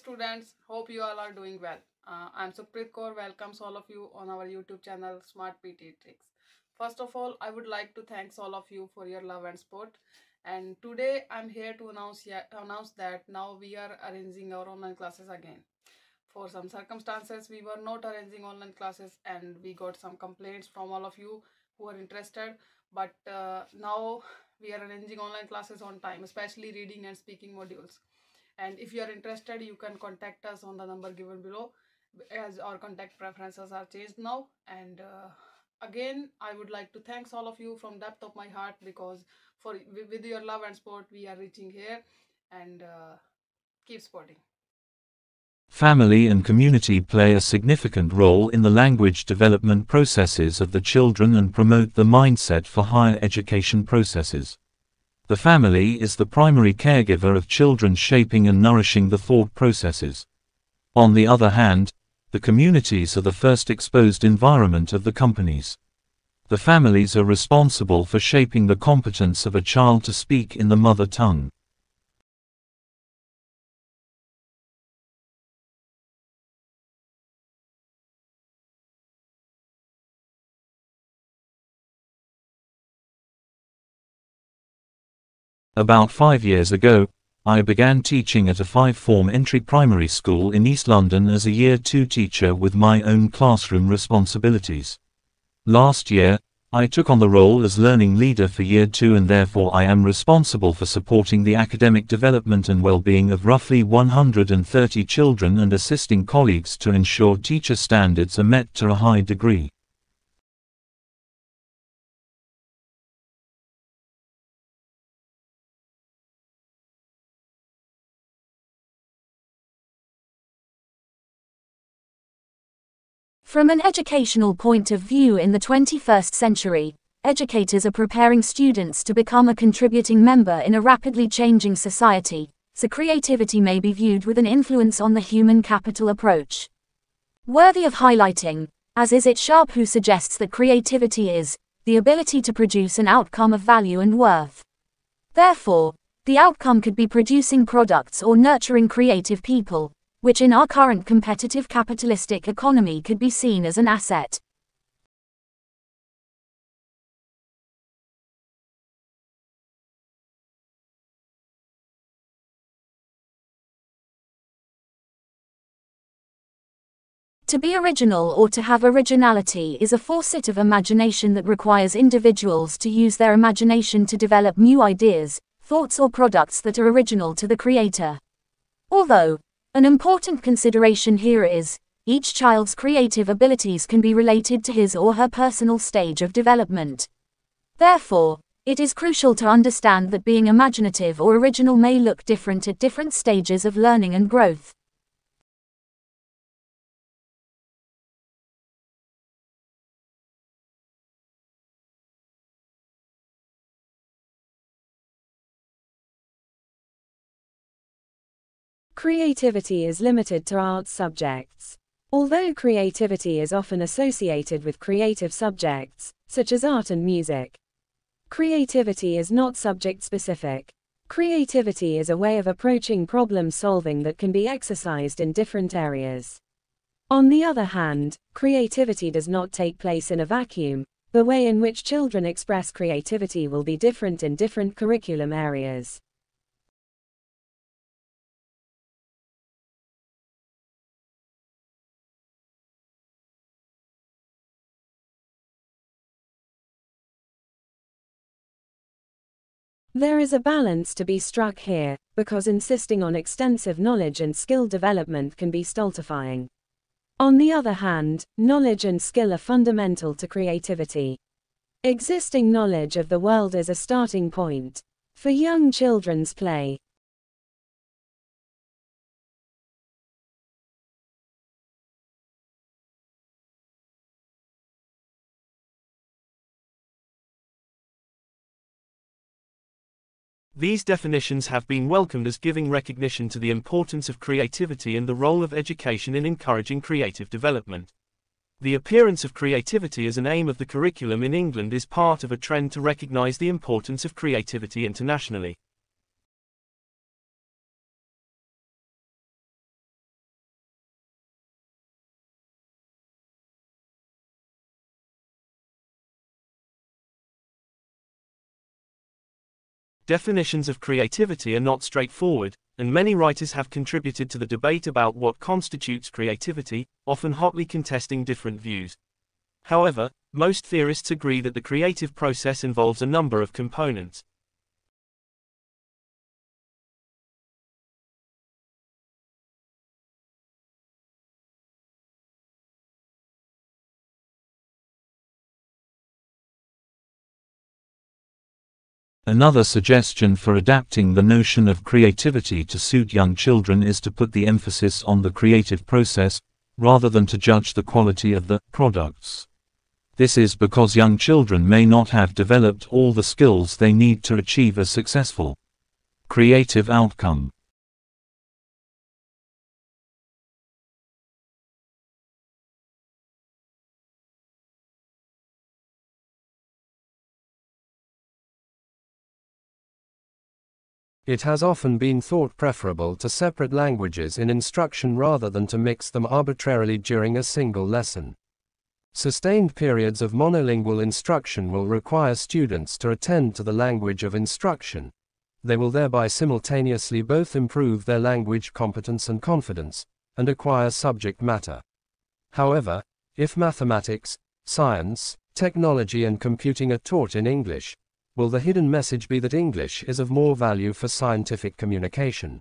students, hope you all are doing well. Uh, I'm Supreet Kaur, welcomes all of you on our YouTube channel Smart PTE Tricks. First of all, I would like to thanks all of you for your love and support. And today I'm here to announce announce that now we are arranging our online classes again. For some circumstances, we were not arranging online classes, and we got some complaints from all of you who are interested. But uh, now we are arranging online classes on time, especially reading and speaking modules and if you are interested you can contact us on the number given below as our contact preferences are changed now. And uh, again i would like to thanks all of you from depth of my heart because for with your love and support we are reaching here. And uh, keep supporting. Family and community play a significant role in the language development processes of the children and promote the mindset for higher education processes. The family is the primary caregiver of children shaping and nourishing the thought processes. On the other hand, the communities are the first exposed environment of the companies. The families are responsible for shaping the competence of a child to speak in the mother tongue. About five years ago, I began teaching at a five-form entry primary school in East London as a Year 2 teacher with my own classroom responsibilities. Last year, I took on the role as learning leader for Year 2 and therefore I am responsible for supporting the academic development and well-being of roughly 130 children and assisting colleagues to ensure teacher standards are met to a high degree. From an educational point of view in the 21st century, educators are preparing students to become a contributing member in a rapidly changing society, so creativity may be viewed with an influence on the human capital approach. Worthy of highlighting, as is it Sharp who suggests that creativity is the ability to produce an outcome of value and worth. Therefore, the outcome could be producing products or nurturing creative people, which in our current competitive capitalistic economy could be seen as an asset. To be original or to have originality is a facet of imagination that requires individuals to use their imagination to develop new ideas, thoughts or products that are original to the creator. Although, an important consideration here is, each child's creative abilities can be related to his or her personal stage of development. Therefore, it is crucial to understand that being imaginative or original may look different at different stages of learning and growth. Creativity is limited to arts subjects. Although creativity is often associated with creative subjects, such as art and music, creativity is not subject specific. Creativity is a way of approaching problem solving that can be exercised in different areas. On the other hand, creativity does not take place in a vacuum. The way in which children express creativity will be different in different curriculum areas. There is a balance to be struck here, because insisting on extensive knowledge and skill development can be stultifying. On the other hand, knowledge and skill are fundamental to creativity. Existing knowledge of the world is a starting point for young children's play. These definitions have been welcomed as giving recognition to the importance of creativity and the role of education in encouraging creative development. The appearance of creativity as an aim of the curriculum in England is part of a trend to recognize the importance of creativity internationally. Definitions of creativity are not straightforward, and many writers have contributed to the debate about what constitutes creativity, often hotly contesting different views. However, most theorists agree that the creative process involves a number of components. Another suggestion for adapting the notion of creativity to suit young children is to put the emphasis on the creative process, rather than to judge the quality of the products. This is because young children may not have developed all the skills they need to achieve a successful creative outcome. It has often been thought preferable to separate languages in instruction rather than to mix them arbitrarily during a single lesson. Sustained periods of monolingual instruction will require students to attend to the language of instruction. They will thereby simultaneously both improve their language competence and confidence, and acquire subject matter. However, if mathematics, science, technology, and computing are taught in English, will the hidden message be that English is of more value for scientific communication?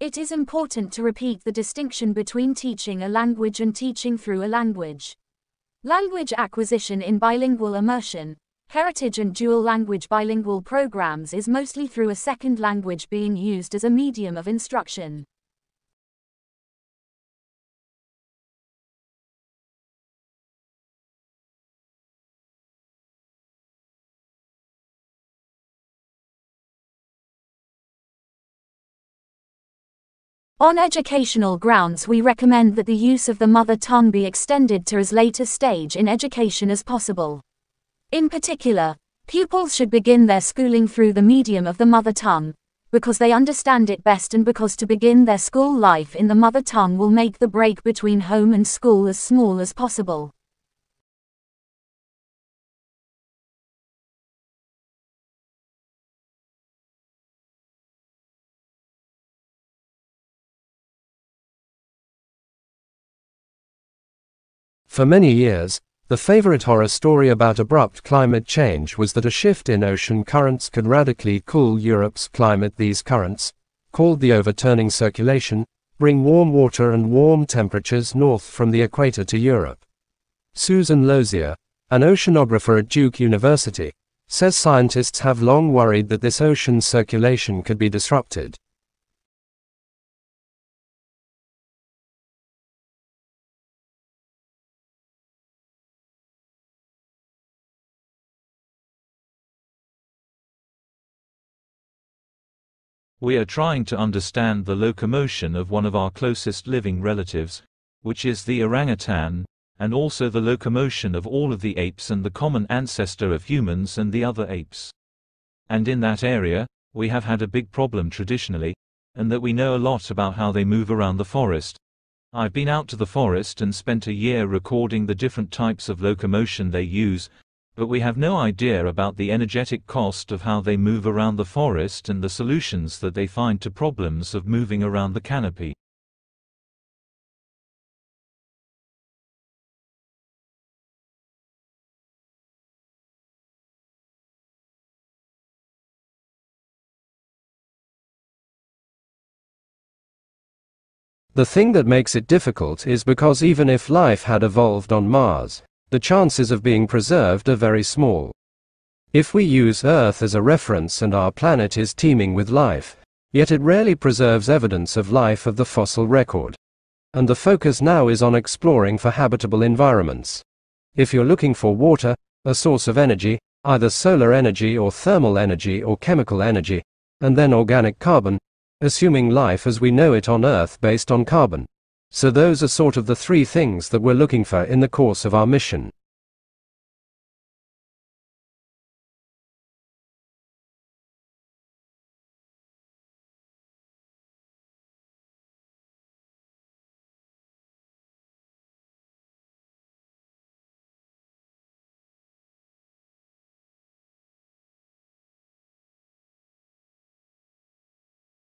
It is important to repeat the distinction between teaching a language and teaching through a language. Language acquisition in bilingual immersion, heritage and dual language bilingual programs is mostly through a second language being used as a medium of instruction. On educational grounds, we recommend that the use of the mother tongue be extended to as late a stage in education as possible. In particular, pupils should begin their schooling through the medium of the mother tongue, because they understand it best and because to begin their school life in the mother tongue will make the break between home and school as small as possible. For many years, the favorite horror story about abrupt climate change was that a shift in ocean currents could radically cool Europe's climate. These currents, called the overturning circulation, bring warm water and warm temperatures north from the equator to Europe. Susan Lozier, an oceanographer at Duke University, says scientists have long worried that this ocean circulation could be disrupted. We are trying to understand the locomotion of one of our closest living relatives, which is the orangutan, and also the locomotion of all of the apes and the common ancestor of humans and the other apes. And in that area, we have had a big problem traditionally, and that we know a lot about how they move around the forest. I've been out to the forest and spent a year recording the different types of locomotion they use, but we have no idea about the energetic cost of how they move around the forest and the solutions that they find to problems of moving around the canopy. The thing that makes it difficult is because even if life had evolved on Mars, the chances of being preserved are very small. If we use Earth as a reference and our planet is teeming with life, yet it rarely preserves evidence of life of the fossil record. And the focus now is on exploring for habitable environments. If you're looking for water, a source of energy, either solar energy or thermal energy or chemical energy, and then organic carbon, assuming life as we know it on Earth based on carbon, so those are sort of the three things that we're looking for in the course of our mission.